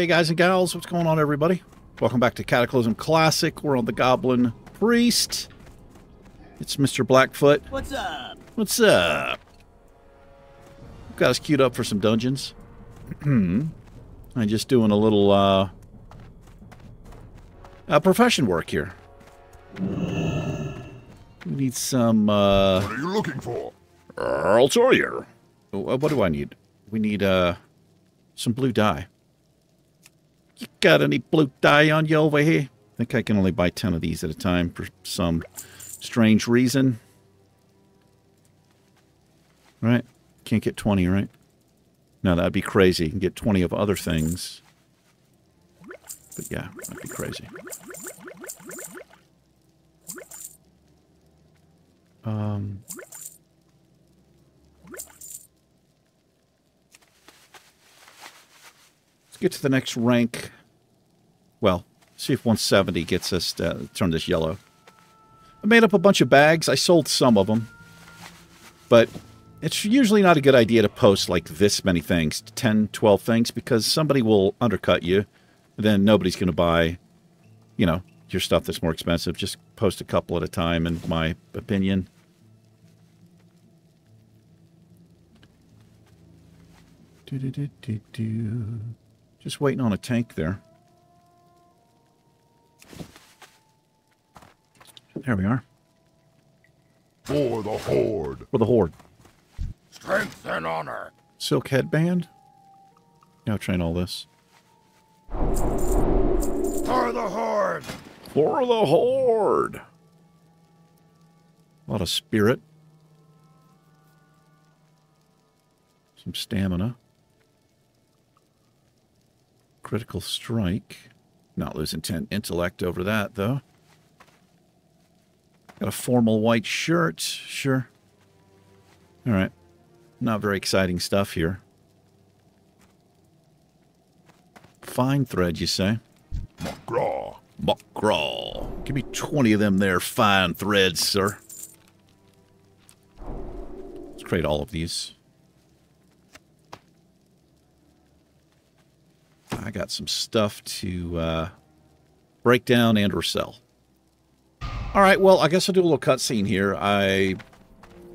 Friday, guys and gals. What's going on, everybody? Welcome back to Cataclysm Classic. We're on the Goblin Priest. It's Mr. Blackfoot. What's up? What's up? Got us queued up for some dungeons. I'm just doing a little uh, uh, profession work here. We need some. Uh, What are you looking for? I'll tell you. What do I need? We need uh, some blue dye. You got any blue dye on you over here? I think I can only buy 10 of these at a time for some strange reason. Right? Can't get 20, right? No, that'd be crazy. You can get 20 of other things. But yeah, that'd be crazy. Um, get to the next rank. Well, see if 170 gets us to turn this yellow. I made up a bunch of bags. I sold some of them. But it's usually not a good idea to post like this many things, 10, 12 things, because somebody will undercut you. And then nobody's going to buy, you know, your stuff that's more expensive. Just post a couple at a time, in my opinion. Do, do, do, do, do. Just waiting on a tank there. There we are. For the Horde. For the Horde. Strength and honor. Silk headband? Now train all this. For the Horde. For the Horde! A lot of spirit. Some stamina. Critical strike. Not losing 10 intellect over that, though. Got a formal white shirt. Sure. All right. Not very exciting stuff here. Fine thread, you say? McGraw. Buckcraw. Give me 20 of them there fine threads, sir. Let's create all of these. I got some stuff to uh, break down and or sell. All right, well, I guess I'll do a little cutscene here. I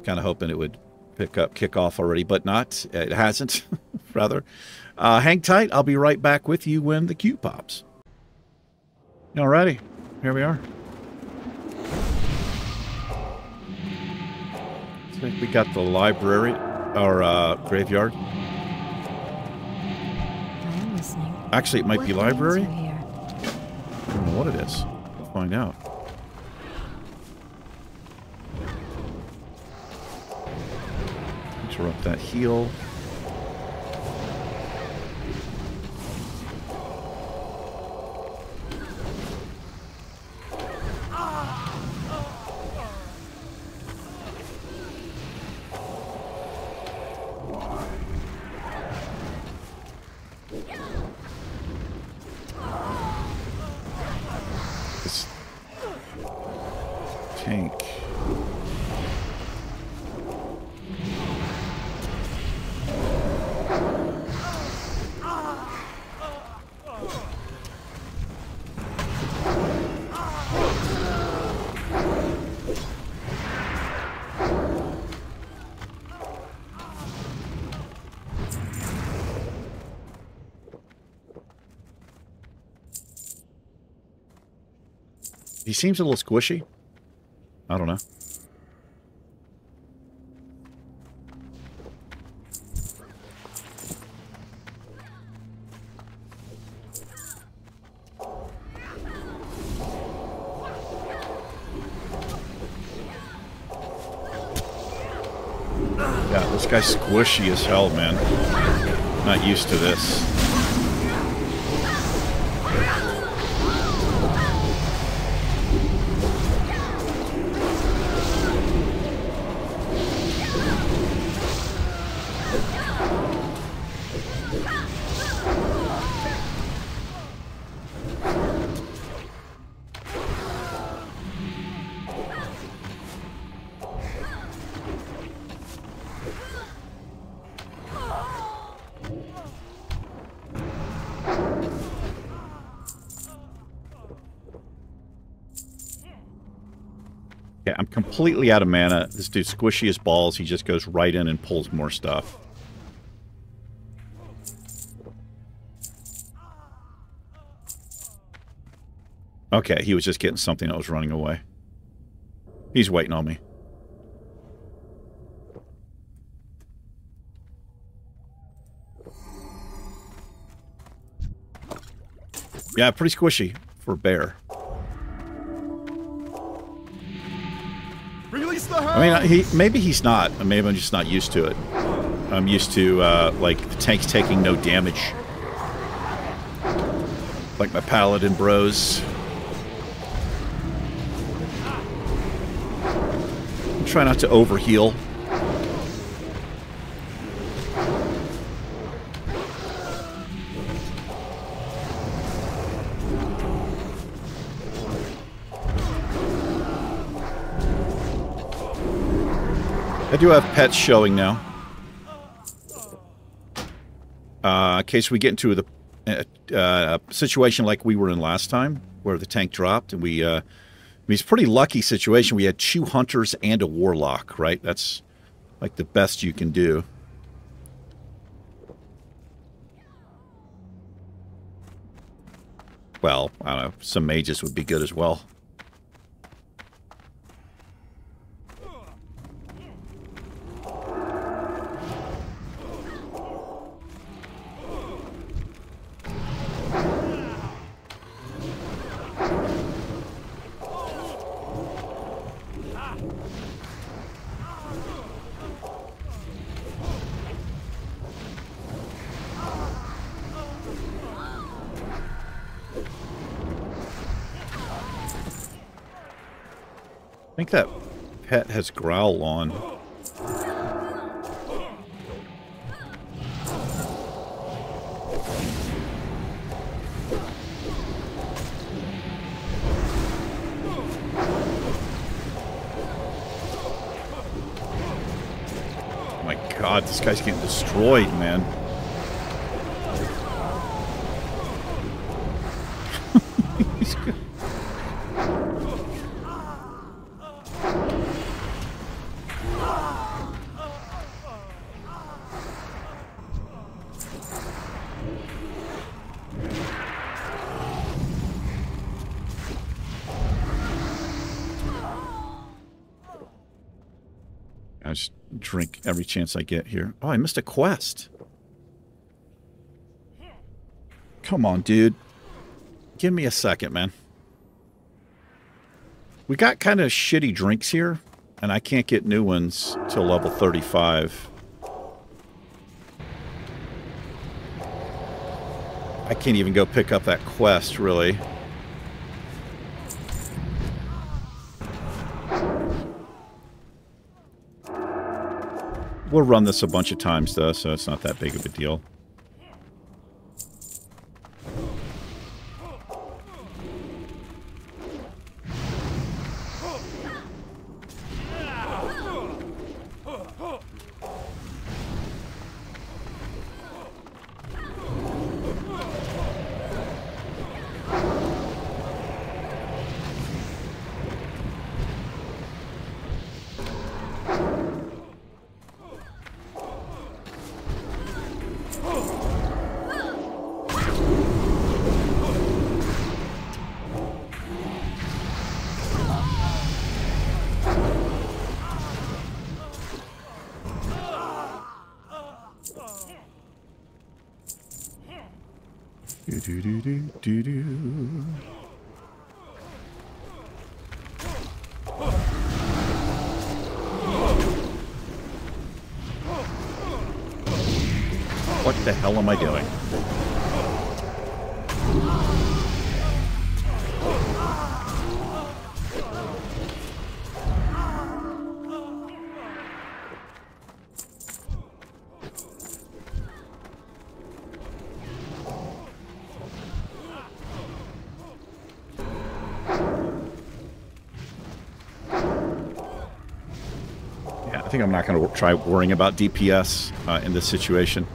kind of hoping it would pick up, kick off already, but not. It hasn't, rather. Uh, hang tight. I'll be right back with you when the queue pops. Alrighty, here we are. I think we got the library, or uh, graveyard. Listening. Actually, it might What be library. I don't know what it is. We'll find out. Interrupt that heal. Seems a little squishy. I don't know. Yeah, this guy's squishy as hell, man. Not used to this. I'm completely out of mana. This dude's squishy as balls. He just goes right in and pulls more stuff. Okay, he was just getting something that was running away. He's waiting on me. Yeah, pretty squishy for a bear. Release the I mean, he maybe he's not. Maybe I'm just not used to it. I'm used to uh, like the tanks taking no damage, like my paladin bros. I'm try not to overheal. I do have pets showing now. Uh, in case we get into the uh, uh, situation like we were in last time, where the tank dropped, and we, uh, I mean, it's pretty lucky situation. We had two hunters and a warlock, right? That's like the best you can do. Well, I don't know. Some mages would be good as well. That pet has growl on. Oh my god, this guy's getting destroyed, man. Chance I get here. Oh, I missed a quest. Come on, dude. Give me a second, man. We got kind of shitty drinks here, and I can't get new ones till level 35. I can't even go pick up that quest, really. We'll run this a bunch of times, though, so it's not that big of a deal. Think I'm not going to try worrying about DPS uh, in this situation.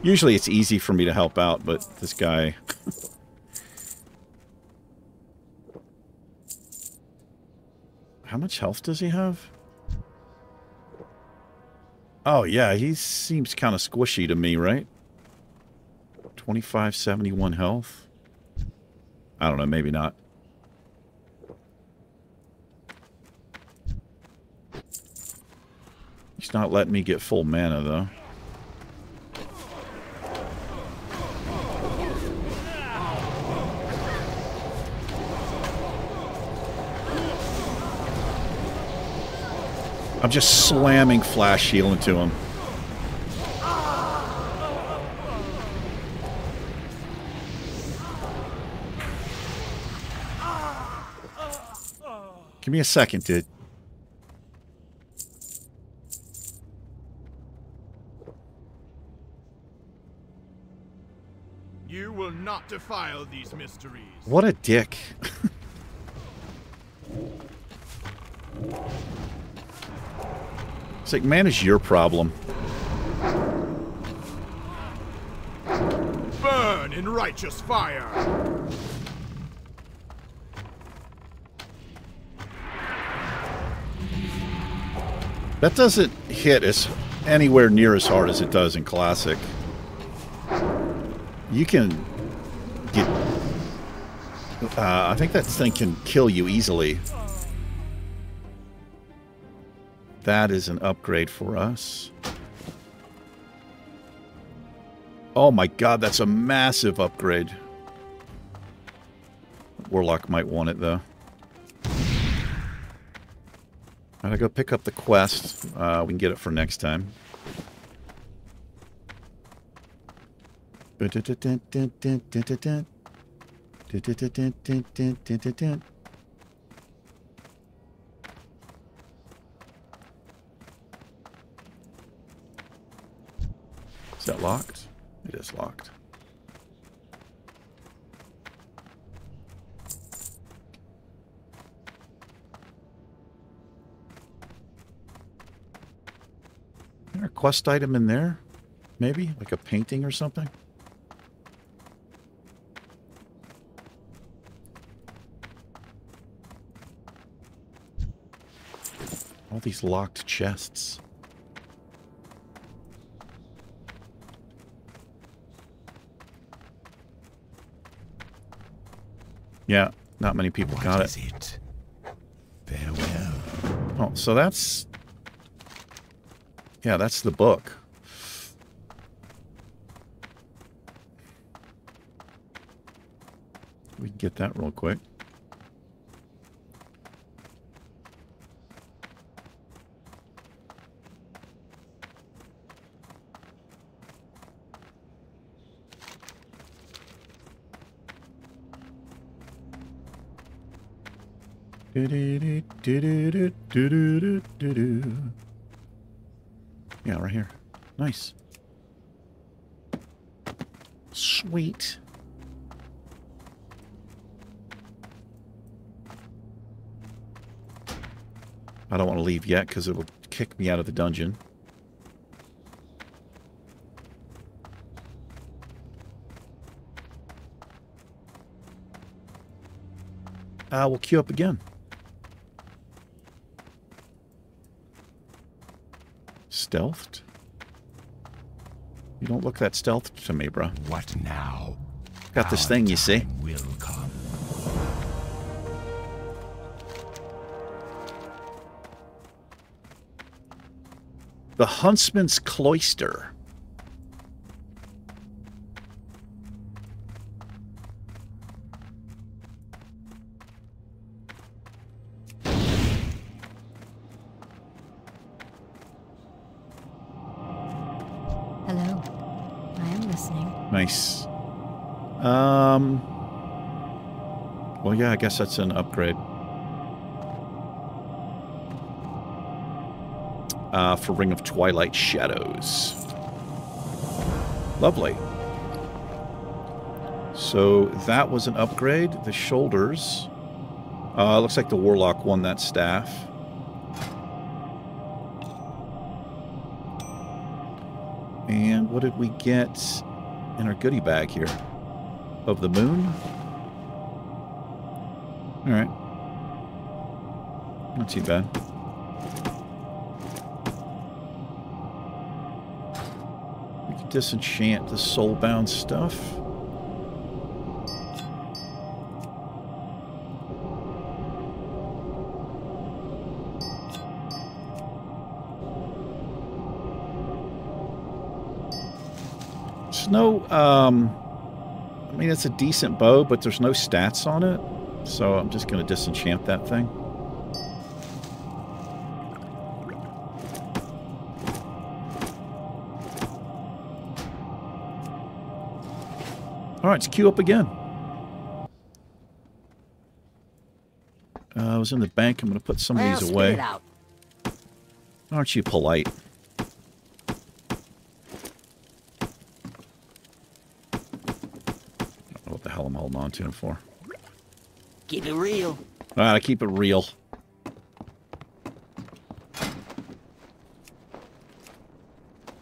Usually it's easy for me to help out, but this guy... How much health does he have? Oh, yeah, he seems kind of squishy to me, right? 2571 health? I don't know, maybe not. He's not letting me get full mana, though. I'm just slamming flash heal into him. Give me a second, dude. Defile these mysteries. What a dick. it's like, man, is your problem. Burn in righteous fire. That doesn't hit as anywhere near as hard as it does in Classic. You can. Uh, I think that thing can kill you easily. That is an upgrade for us. Oh my god, that's a massive upgrade. Warlock might want it, though. I Gotta go pick up the quest. Uh, we can get it for next time. Is that locked? It is locked. There quest item in there? Maybe? Like a painting or something? All these locked chests. Yeah, not many people What got is it. it? Farewell. Oh, so that's... Yeah, that's the book. We can get that real quick. Yeah, right here. Nice. Sweet. I don't want to leave yet because it'll kick me out of the dungeon. Uh, we'll queue up again. Stealthed? You don't look that stealthed to me, bro. What now? Got this Our thing, you see. Will come. The Huntsman's Cloister. Yeah, I guess that's an upgrade. Uh, for Ring of Twilight Shadows. Lovely. So that was an upgrade. The shoulders. Uh, looks like the Warlock won that staff. And what did we get in our goodie bag here? Of the moon? Alright. Not too bad. We can disenchant the soulbound stuff. There's no, um, I mean, it's a decent bow, but there's no stats on it. So I'm just going to disenchant that thing. All right, let's queue up again. Uh, I was in the bank. I'm going to put some of these away. Aren't you polite? I don't know what the hell I'm holding on to him for. Keep it real. All right, I keep it real.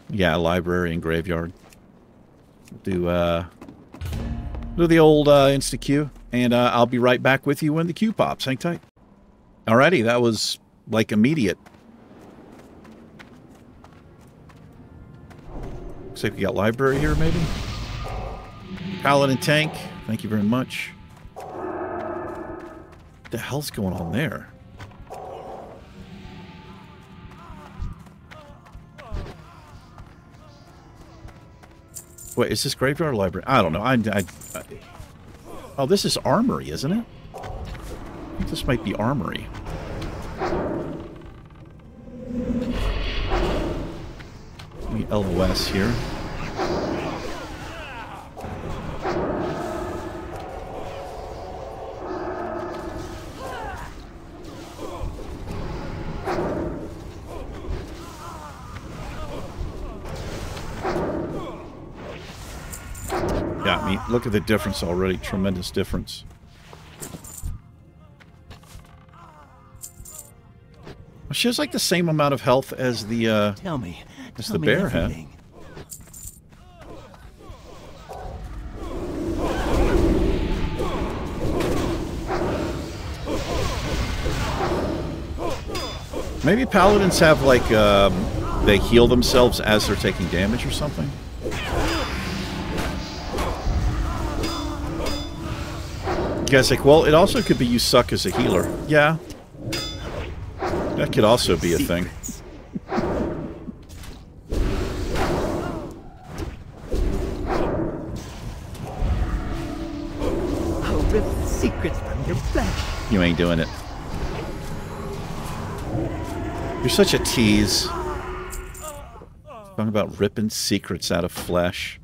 Yeah, library and graveyard. Do uh, do the old uh, insta queue, and uh, I'll be right back with you when the queue pops. Hang tight. Alrighty, that was like immediate. Looks like we got library here, maybe. Paladin tank. Thank you very much. What the hell's going on there? Wait, is this graveyard library? I don't know. I, I, I- oh, this is armory, isn't it? This might be armory. Let me LOS here. Look at the difference already. Tremendous difference. She has like the same amount of health as the, uh, Tell me. It's tell the bear everything. maybe paladins have like, um, they heal themselves as they're taking damage or something. Guys like, well, it also could be you suck as a healer. Yeah. That could also be a thing. I'll rip secrets from your flesh. You ain't doing it. You're such a tease. Talking about ripping secrets out of flesh.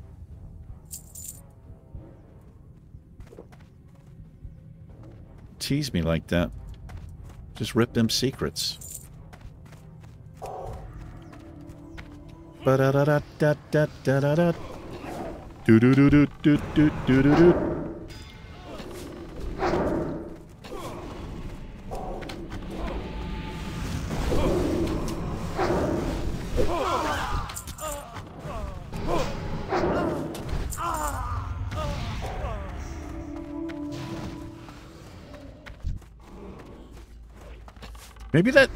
Tease me like that. Just rip them secrets. Ba-da-da-da-da-da-da-da. Do-do-do-do-do-do-do-do. Maybe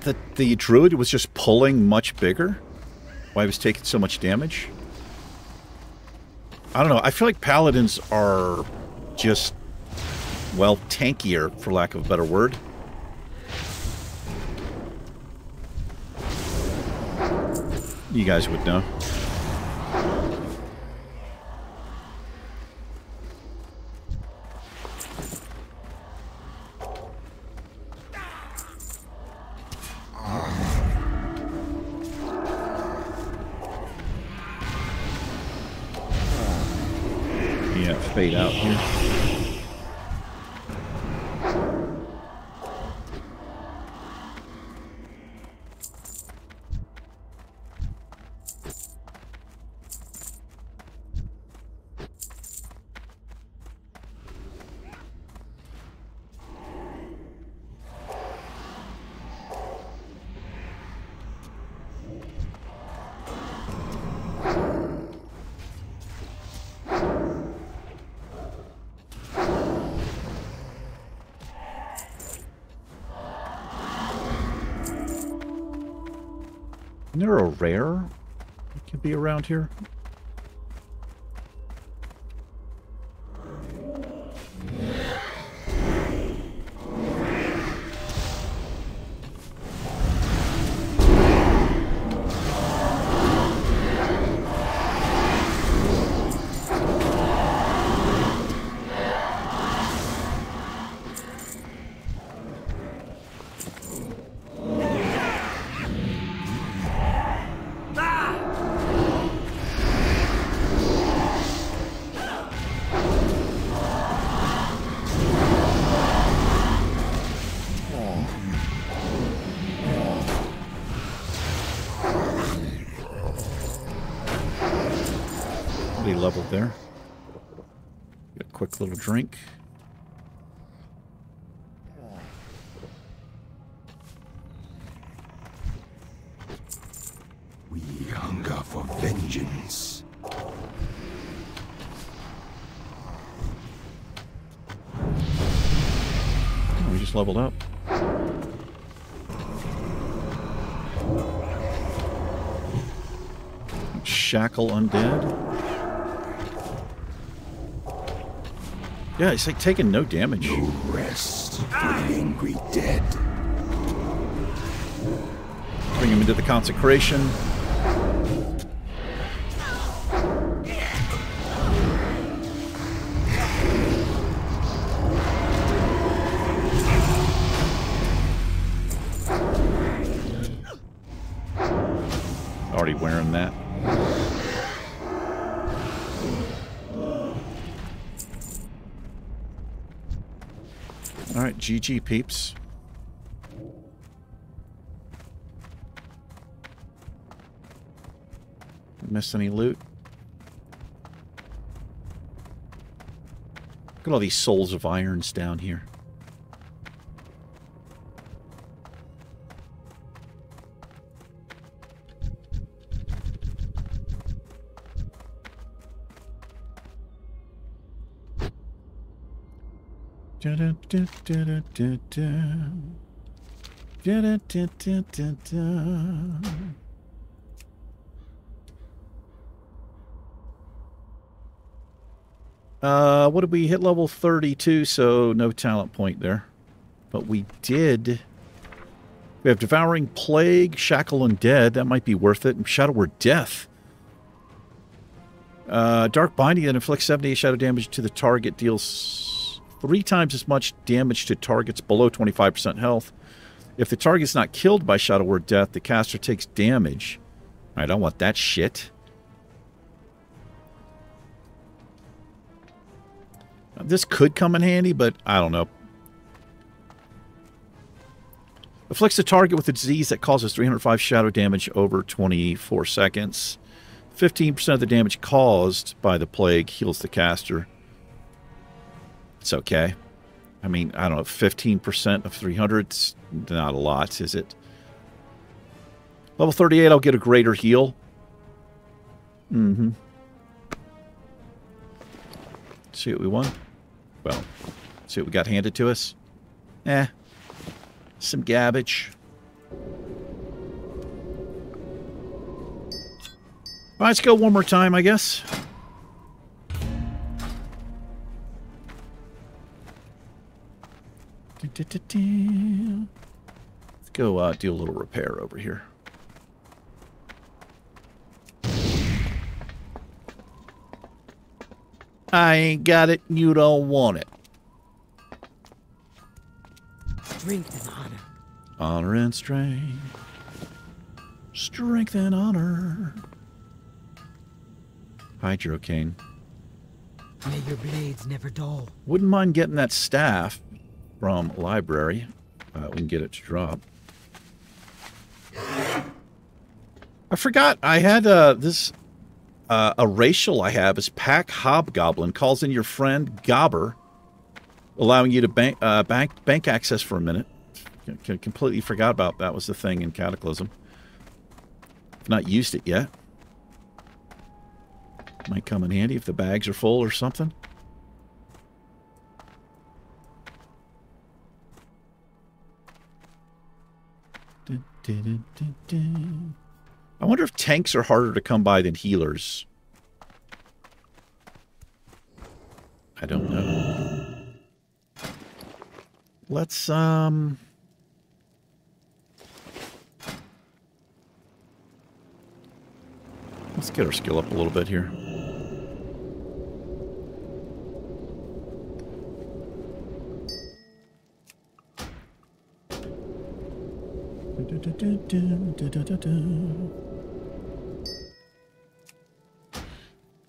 that the, druid was just pulling much bigger. Why he was taking so much damage. I don't know. I feel like paladins are just well tankier, for lack of a better word. You guys would know. Isn't there a rare that can be around here? Just leveled up. Shackle undead. Yeah, it's like taking no damage. No rest for the angry dead. Bring him into the consecration. GG peeps. Miss any loot? Look at all these souls of irons down here. Uh, what did we hit level 32, so no talent point there. But we did... We have Devouring Plague, Shackle Undead. That might be worth it. And Shadow Word Death. Uh, Dark Binding that inflicts 78 shadow damage to the target. Deals three times as much damage to targets below 25% health. If the target's not killed by Shadow Word Death, the caster takes damage. I don't want that shit. This could come in handy, but I don't know. Afflicts the target with a disease that causes 305 shadow damage over 24 seconds. 15% of the damage caused by the plague heals the caster. It's okay. I mean, I don't know, 15% of 300 's not a lot, is it? Level 38, I'll get a greater heal. Mm-hmm. See what we want? Well, see what we got handed to us? Eh. Some garbage. Right, let's go one more time, I guess. Let's go uh, do a little repair over here. I ain't got it. You don't want it. Strength and honor. Honor and strength. Strength and honor. Hydrocane. May your blades never dull. Wouldn't mind getting that staff from library. Uh, we can get it to drop. I forgot I had uh, this uh, a racial I have is Pack Hobgoblin calls in your friend Gobber, allowing you to bank uh, bank bank access for a minute. C- completely forgot about that was the thing in Cataclysm. I've not used it yet. Might come in handy if the bags are full or something. I wonder if tanks are harder to come by than healers. I don't know. Let's, um... Let's get our skill up a little bit here.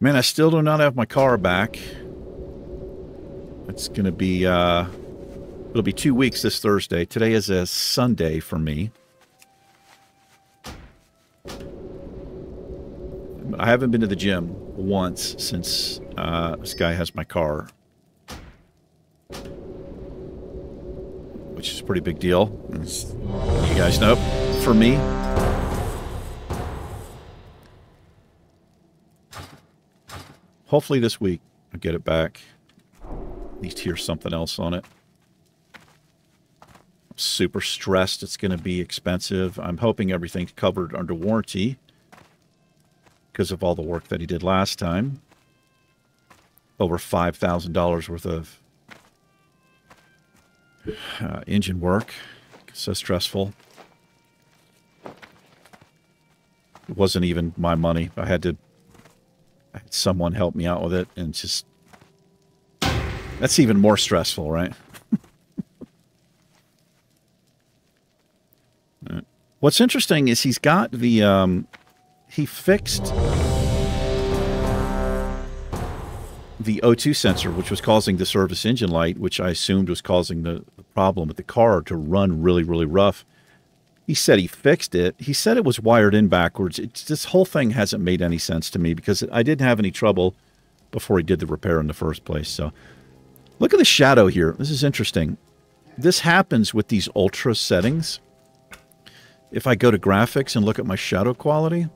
Man, I still do not have my car back. It's going to be, uh, it'll be two weeks this Thursday. Today is a Sunday for me. I haven't been to the gym once since uh, this guy has my car. Which is a pretty big deal. You guys know, for me. Hopefully this week I'll get it back. At least hear something else on it. I'm super stressed. It's going to be expensive. I'm hoping everything's covered under warranty because of all the work that he did last time. Over $5,000 worth of uh, engine work. So stressful. It wasn't even my money. I had to had someone help me out with it and just that's even more stressful, right? What's interesting is he's got the um, he fixed the O2 sensor, which was causing the service engine light, which I assumed was causing the, the problem with the car to run really, really rough. He said he fixed it. He said it was wired in backwards. It's, this whole thing hasn't made any sense to me because I didn't have any trouble before he did the repair in the first place. So look at the shadow here. This is interesting. This happens with these ultra settings. If I go to graphics and look at my shadow quality,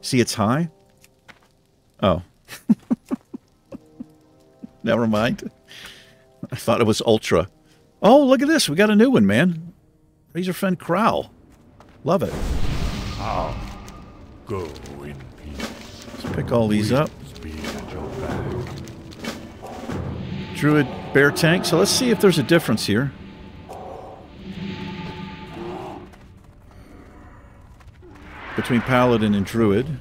see it's high? Oh. Never mind. I thought it was ultra. Oh, look at this. We got a new one, man. Razorfen Kraul. Love it. I'll go in peace. Let's pick all these up. Be at your back. Druid bear tank. So let's see if there's a difference here. Between Paladin and Druid.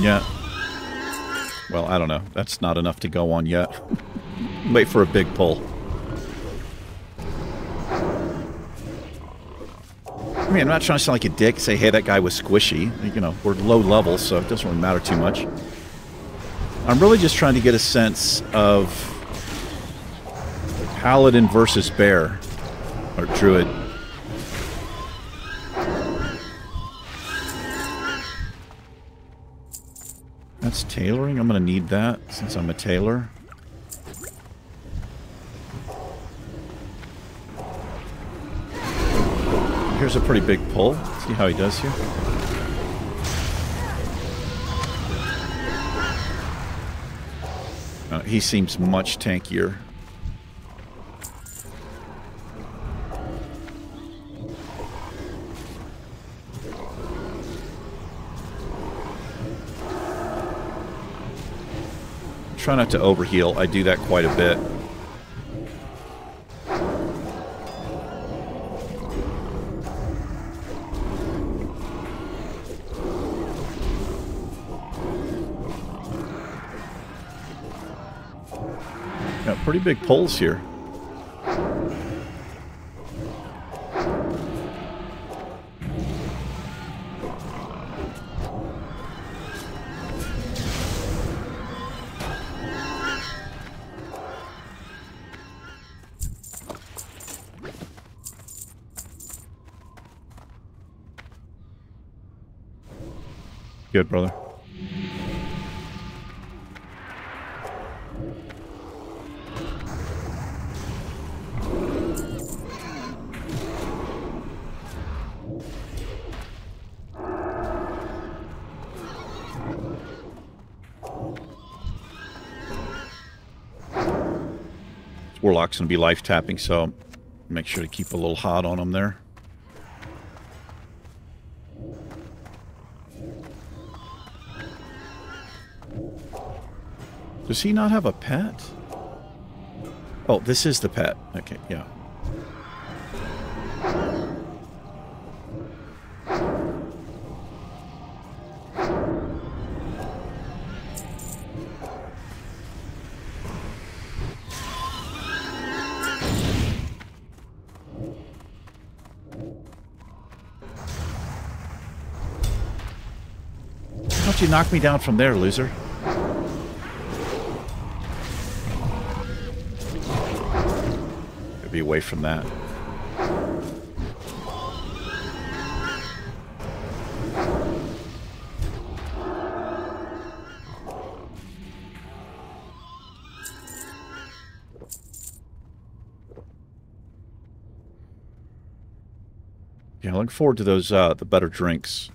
Yeah. Well, I don't know. That's not enough to go on yet. Wait for a big pull. I mean, I'm not trying to sound like a dick, say, hey, that guy was squishy. You know, we're low level, so it doesn't really matter too much. I'm really just trying to get a sense of Paladin versus Bear, or Druid. Need that since I'm a tailor. Here's a pretty big pull. See how he does here. Uh, he seems much tankier. Try not to overheal. I do that quite a bit. Got pretty big pulls here. good, brother. Warlock's going to be life tapping, so make sure to keep a little hot on him there. Does he not have a pet? Oh, this is the pet. Okay, yeah. How'd you knock me down from there, loser? Be away from that. Yeah, looking forward to those uh, the better drinks.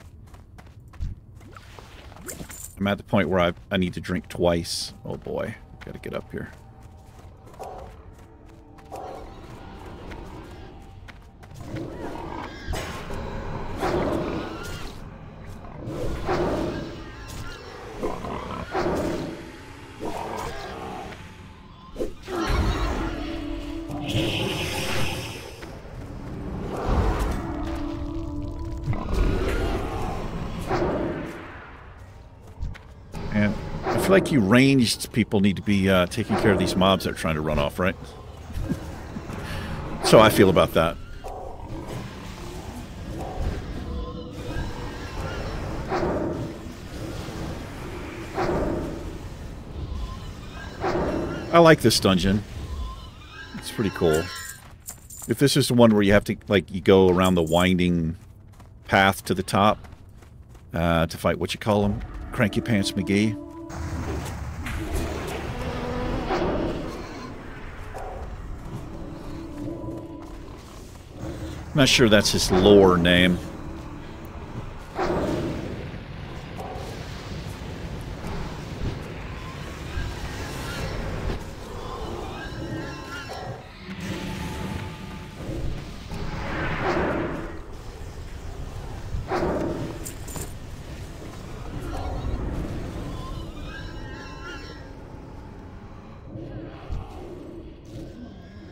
I'm at the point where I I need to drink twice. Oh boy, gotta get up here. Like you ranged people need to be uh, taking care of these mobs that are trying to run off, right? so I feel about that. I like this dungeon. It's pretty cool. If this is the one where you have to, like, you go around the winding path to the top uh, to fight what you call him, Cranky Pants McGee. Not sure that's his lore name.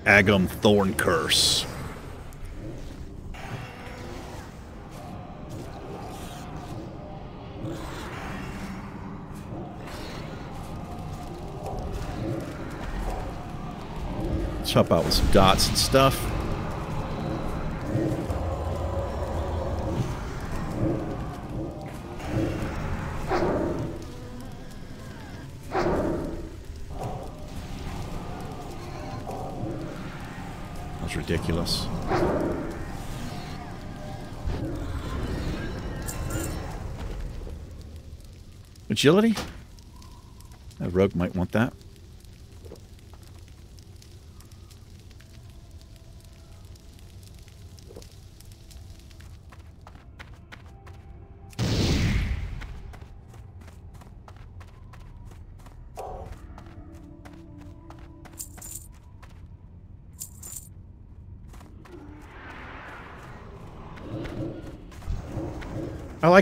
Agam Thorn Curse. Let's help out with some dots and stuff. That's ridiculous. Agility? A rogue might want that.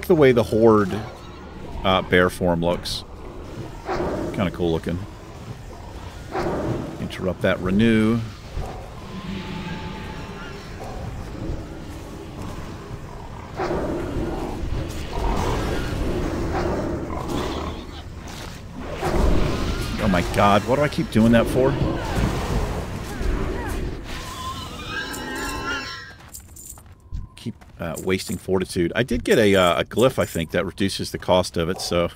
The way the Horde uh, bear form looks. Kind of cool looking. Interrupt that renew. Oh my god, what do I keep doing that for? Wasting fortitude. I did get a, uh, a glyph, I think, that reduces the cost of it, so...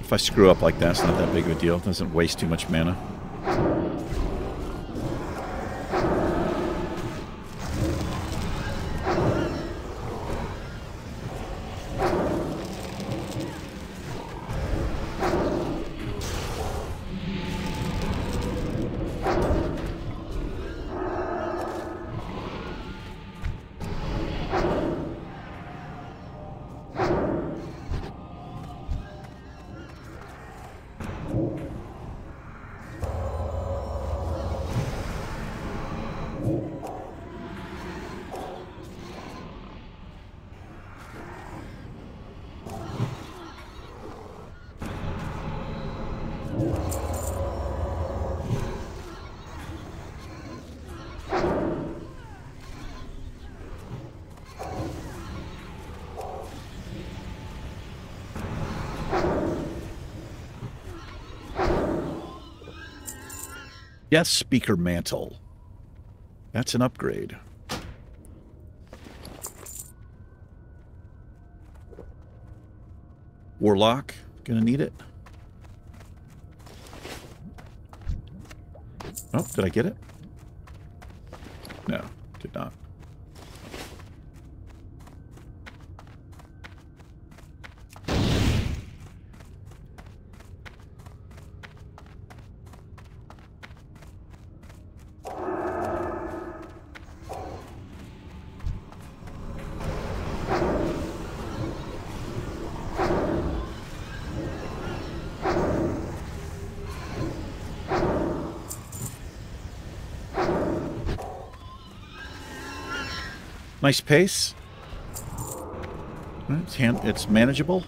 If I screw up like that, it's not that big of a deal. It doesn't waste too much mana. Yes, speaker mantle. That's an upgrade. Warlock, gonna need it. Oh, did I get it? No, did not. Nice pace. Hmm, it's, hand, it's manageable.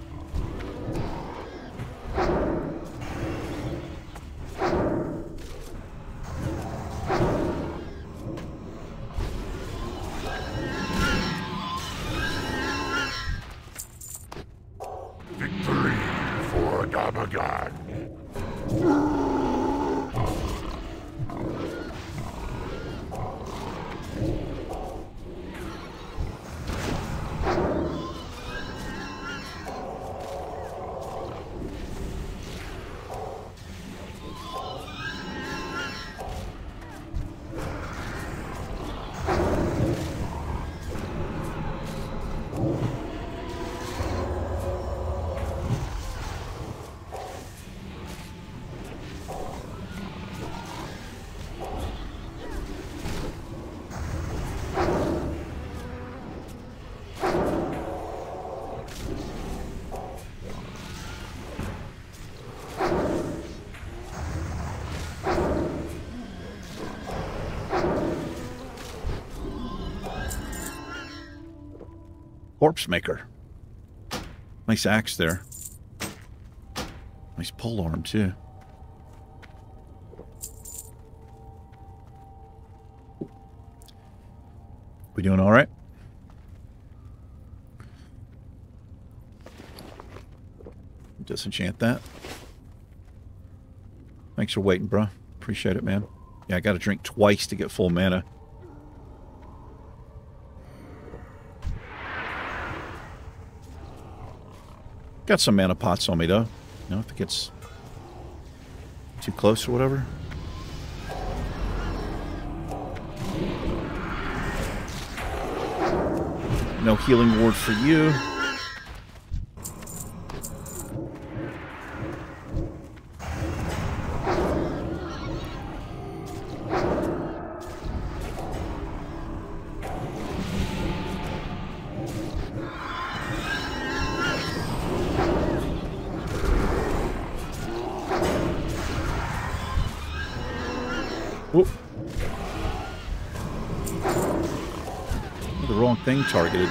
Corpsemaker. Nice axe there. Nice pole arm too. We doing all right? Disenchant that. Thanks for waiting, bro. Appreciate it, man. Yeah, I got to drink twice to get full mana. Got some mana pots on me, though. You know, if it gets too close or whatever. No healing ward for you.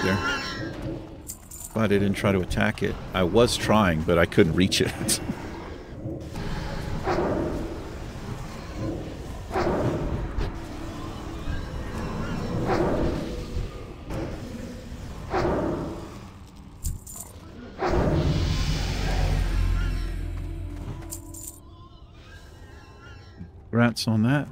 Targeted there. Glad I didn't try to attack it. I was trying, but I couldn't reach it. Rats on that.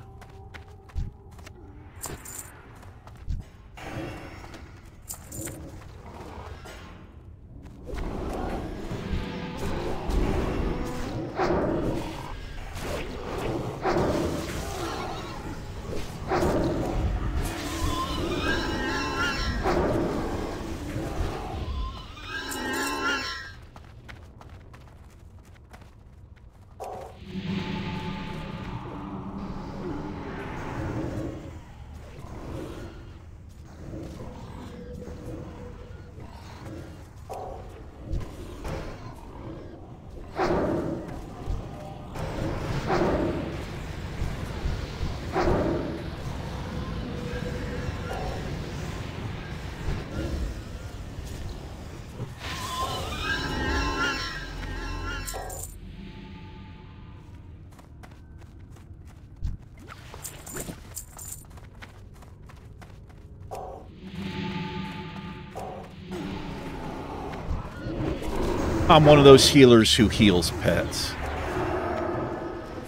I'm one of those healers who heals pets.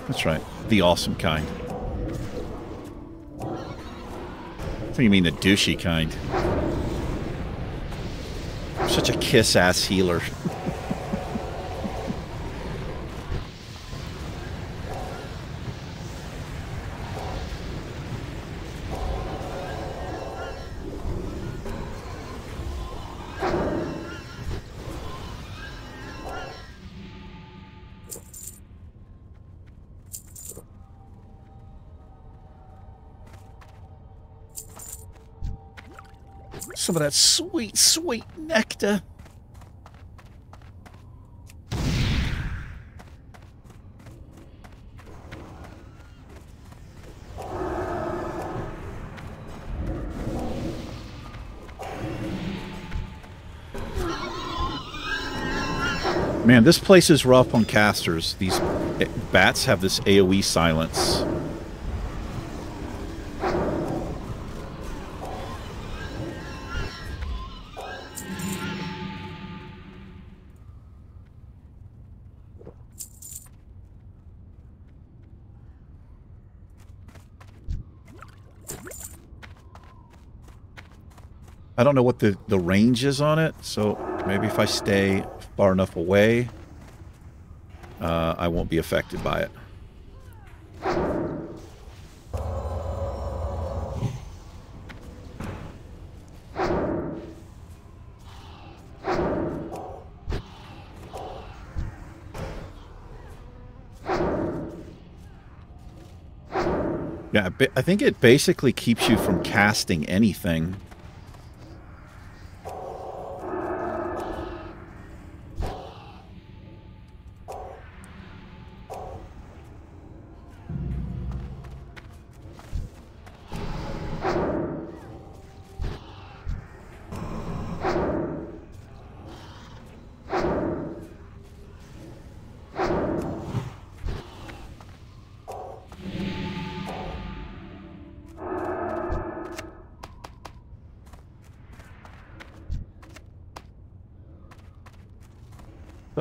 That's right. The awesome kind. What do you mean the douchey kind? I'm such a kiss-ass healer. Some of that sweet, sweet nectar. Man, this place is rough on casters. These bats have this AoE silence. Don't know what the, the range is on it, so maybe if I stay far enough away, uh, I won't be affected by it. Yeah, I think it basically keeps you from casting anything.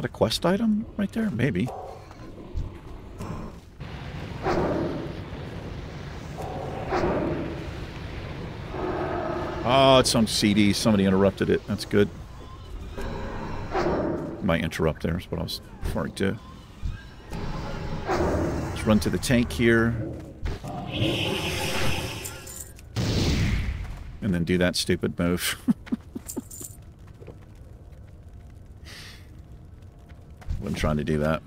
That a quest item right there? Maybe. Oh, it's on CD. Somebody interrupted it. That's good. Might interrupt there is what I was referring to. Let's run to the tank here. And then do that stupid move. trying to do that.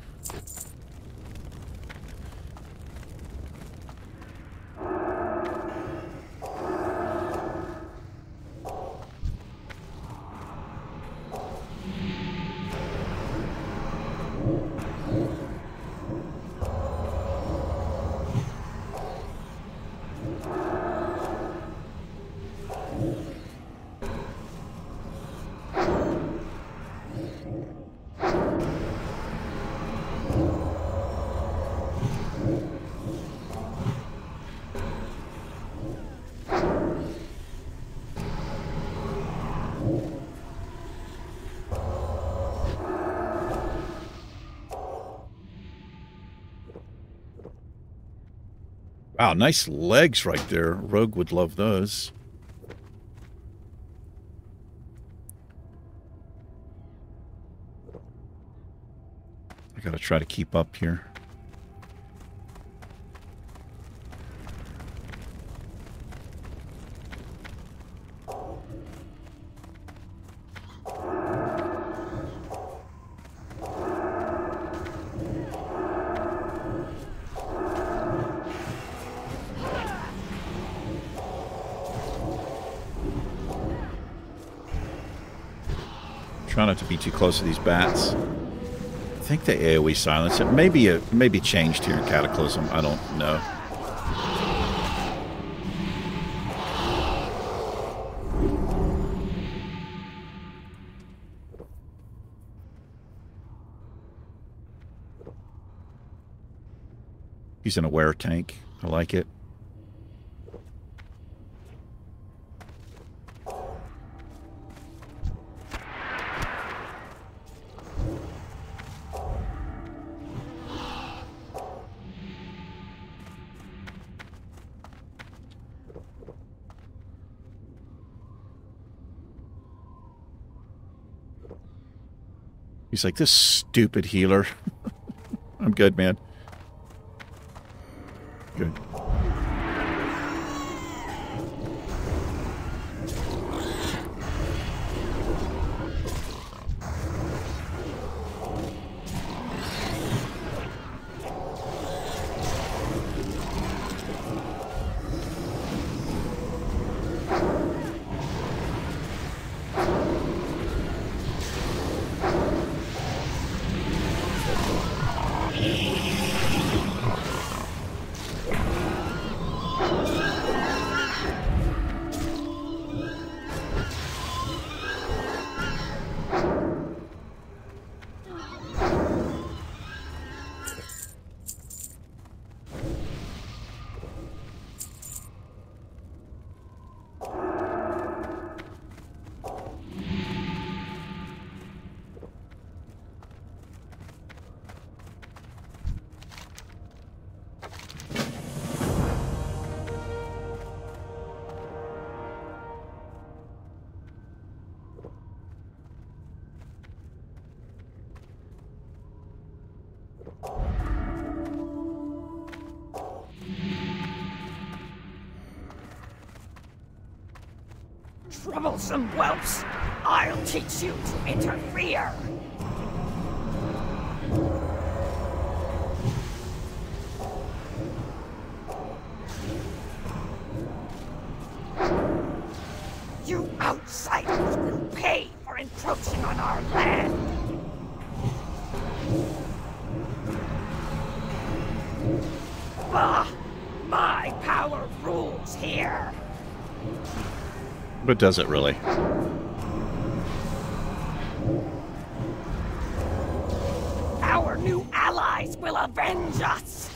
Wow, nice legs right there. Rogue would love those. I gotta try to keep up here. Try not to be too close to these bats. I think they AoE silence it. Maybe it maybe changed here in Cataclysm. I don't know. He's an aware tank. I like it. Like, this stupid healer. I'm good, man. Troublesome whelps! I'll teach you to interfere! But does it really? Our new allies will avenge us!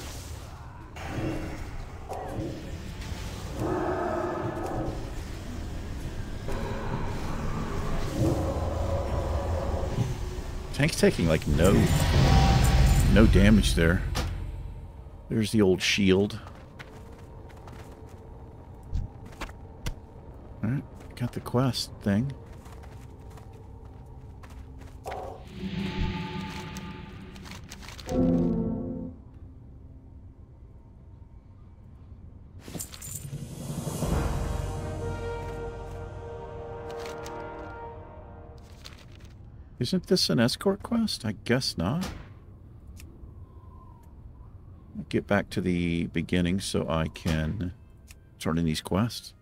Tank's taking like no no damage there. There's the old shield. Alright, got the quest thing. Isn't this an escort quest? I guess not. Get back to the beginning so I can turn in these quests.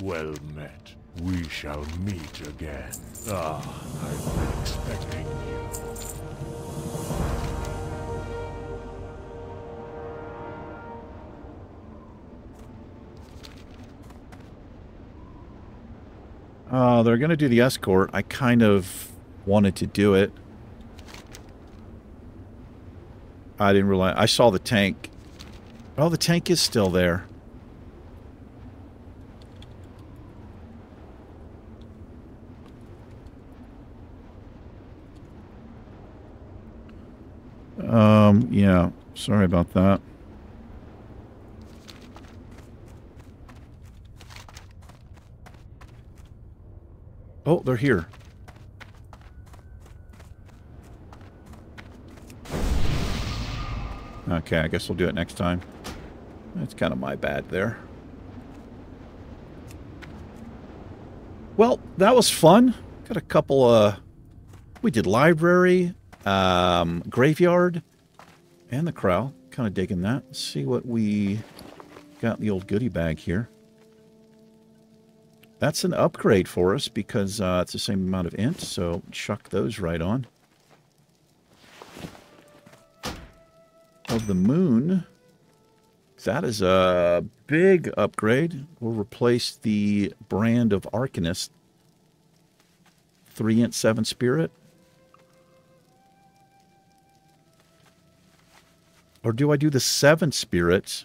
Well met. We shall meet again. Ah, I've been expecting you. Uh, they're going to do the escort. I kind of wanted to do it. I didn't realize. I saw the tank. Oh, the tank is still there. Um, yeah. Sorry about that. Oh, they're here. Okay, I guess we'll do it next time. That's kind of my bad there. Well, that was fun. Got a couple uh we did library, um, graveyard, and the corral. Kind of digging that. Let's see what we got in the old goodie bag here. That's an upgrade for us because uh, it's the same amount of int, so chuck those right on. Of the moon, that is a big upgrade. We'll replace the brand of Arcanist. 3 int 7 spirit. Or do I do the 7 spirits?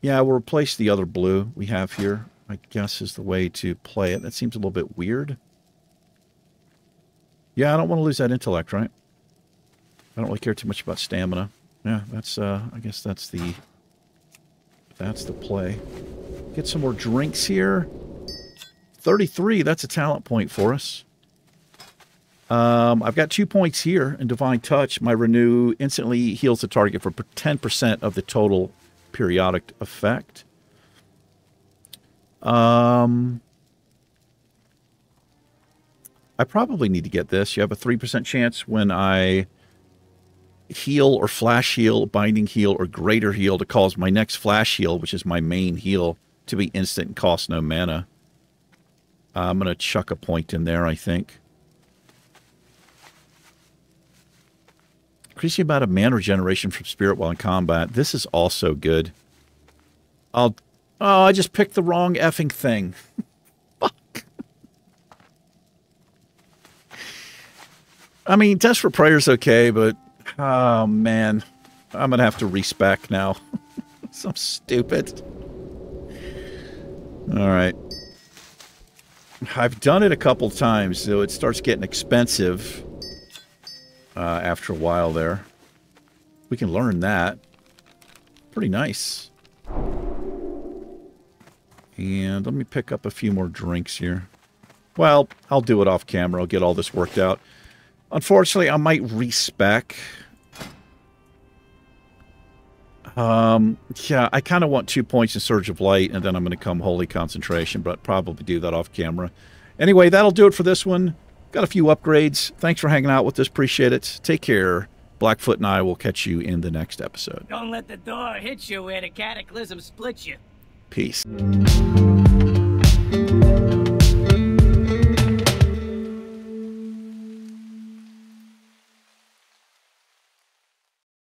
Yeah, we'll replace the other blue we have here. I guess is the way to play it. That seems a little bit weird. Yeah, I don't want to lose that intellect, right? I don't really care too much about stamina. Yeah, that's, uh, I guess that's the, that's the play. Get some more drinks here. 33, that's a talent point for us. Um, I've got two points here in Divine Touch. My Renew instantly heals the target for 10% of the total periodic effect. Um, I probably need to get this. You have a 3% chance when I heal or flash heal, binding heal, or greater heal to cause my next flash heal, which is my main heal, to be instant and cost no mana. I'm going to chuck a point in there, I think. Increasing amount of mana regeneration from spirit while in combat. This is also good. I'll... Oh, I just picked the wrong effing thing. Fuck. I mean, Desperate Prayer's okay, but... Oh, man. I'm going to have to respec now. so stupid. All right. I've done it a couple times, so it starts getting expensive uh, after a while there. We can learn that. Pretty nice. And let me pick up a few more drinks here. Well, I'll do it off camera. I'll get all this worked out. Unfortunately, I might respec. Um, yeah, I kind of want two points in Surge of Light, and then I'm going to come Holy Concentration, but probably do that off camera. Anyway, that'll do it for this one. Got a few upgrades. Thanks for hanging out with us. Appreciate it. Take care. Blackfoot and I will catch you in the next episode. Don't let the door hit you where the cataclysm splits you. Peace.